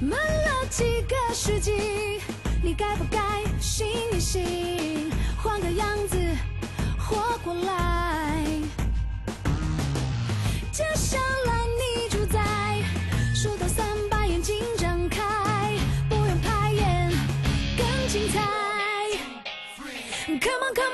闷了几个世纪，你该不该醒一醒，换个样子活过来？接下来你主宰，数到三把眼睛睁开，不用排演更精彩。Come on come on，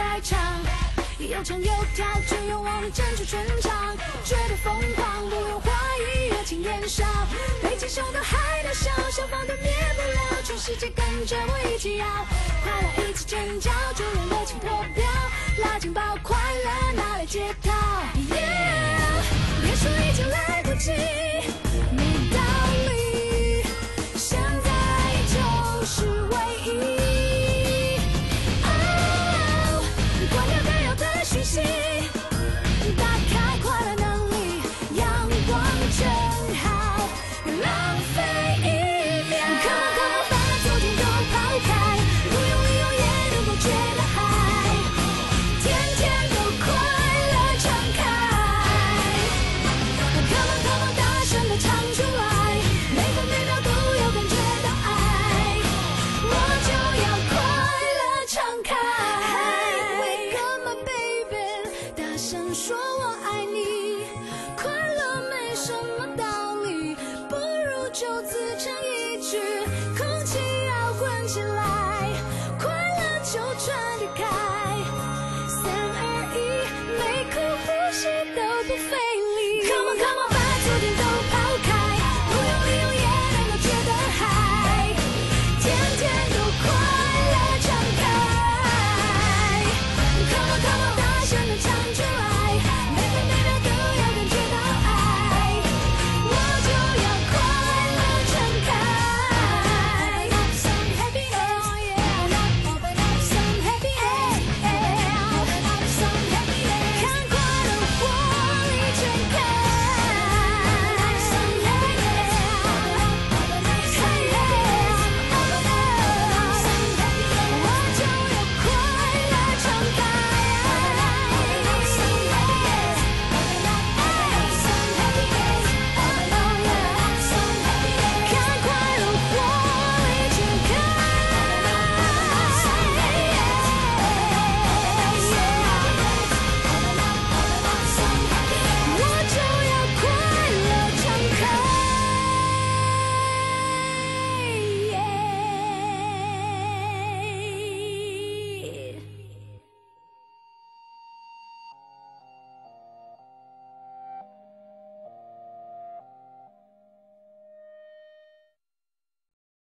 在场，有唱有跳，就勇往地争取全场，绝对疯狂，不用怀疑，热情燃烧，背起手都还能笑，消防都灭不了，全世界跟着我一起摇，快乐一起尖叫，就让热情破表，拉紧把快乐拿来解套，yeah，别说已经来不及。就自成一句，空气要关起来，快乐就传得开。